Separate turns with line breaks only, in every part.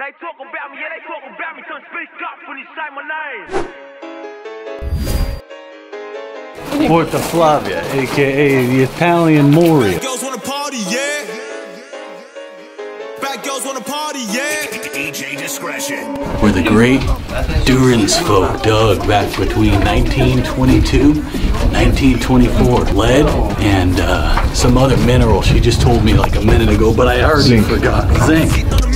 They talk about me, yeah, they talk about me, so speak up when you say my name.
Porto Flavia, aka the Italian Moria.
girls wanna party, yeah. Bad girls wanna party, yeah.
DJ discretion.
Where the great Durance folk dug back between 1922 and 1924. Lead and uh, some other mineral she just told me like a minute ago, but I already forgot. Zinc.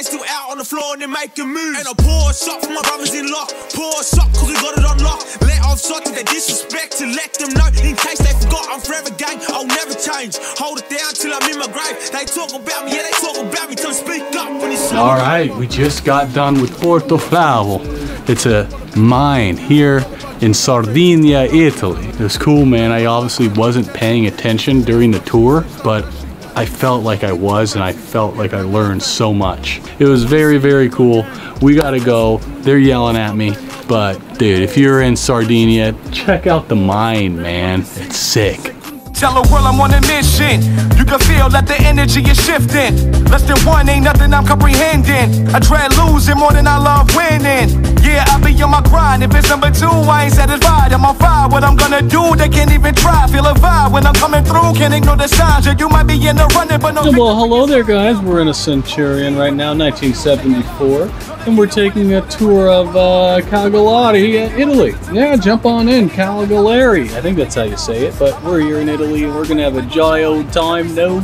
Dance still out on the floor and they make a move. And I pour a shot for my brothers in law. Pour a shot cause we got it on lock. Let off shot to the disrespect to let them know. In case they forgot, I'm forever gang. I'll never change. Hold it down till I'm in my grave. They talk about me, yeah, they talk about me. Don't speak up when it's
All right, we just got done with Porto Flavia. It's a mine here in Sardinia, Italy. It was cool, man. I obviously wasn't paying attention during the tour, but I felt like I was, and I felt like I learned so much. It was very, very cool. We gotta go. They're yelling at me, but dude, if you're in Sardinia, check out the mine, man. It's sick.
Tell the world I'm on a mission. You can feel that the energy is shifting. Less than one ain't nothing I'm comprehending. I dread losing more than I love winning. Yeah, I be on my grind. If it's number two, I ain't satisfied. I'm on fire. What I'm gonna do, they can't even try. Feel a vibe when I'm coming through. Can't ignore the signs. Yeah, you might be in the running, but no.
Well, hello there, guys. We're in a Centurion right now, 1974, and we're taking a tour of uh, Cagliari, Italy. Yeah, jump on in, Cagliari. I think that's how you say it, but we're here in Italy, and we're gonna have a jolly old time. No,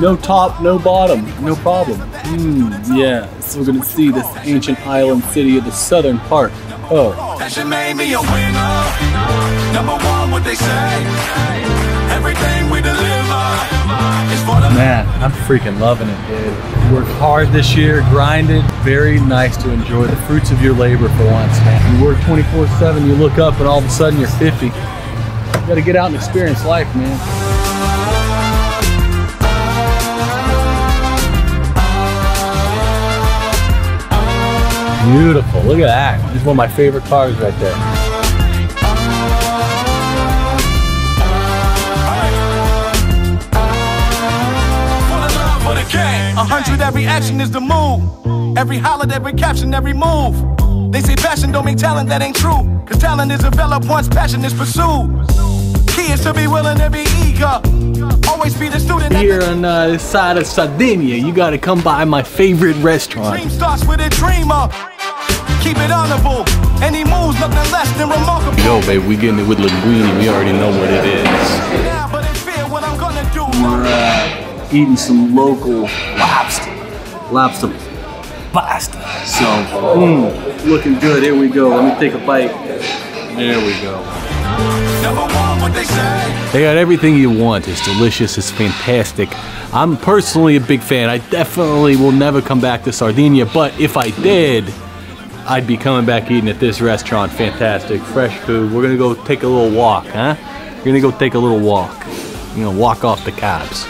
no top, no bottom, no problem. Hmm, yeah. So we're gonna see this ancient island city of the southern part. Oh,
made me a winner. Number one, what they say. Everything we deliver is for the
Man, I'm freaking loving it, dude. Worked hard this year, grinded. Very nice to enjoy the fruits of your labor for once, man. You work 24-7, you look up and all of a sudden you're 50. You gotta get out and experience life, man. Beautiful, look at that. This is one of my favorite cars right there.
for the love of the game. A hundred every action is the move. Every holiday, every caption, every move. They say passion don't mean talent, that ain't true. Cause talent is developed once passion is pursued. Key is to be willing to be eager. Always be the student
Here on uh, this side of Sardinia, you gotta come by my favorite restaurant.
dream starts with a dreamer. Keep it honorable. Any moves nothing less than remarkable.
Yo, babe, we getting it with linguine. We already know what it is.
Now, but in fear what I'm gonna do.
We're uh, eating some local lobster. Lobster pasta. So, mm, looking good. Here we go. Let me take a bite. There we go.
Number one, what they.
They got everything you want. It's delicious. It's fantastic. I'm personally a big fan. I definitely will never come back to Sardinia, but if I did, I'd be coming back eating at this restaurant. Fantastic, fresh food. We're gonna go take a little walk, huh? We're gonna go take a little walk. You know, walk off the cabs.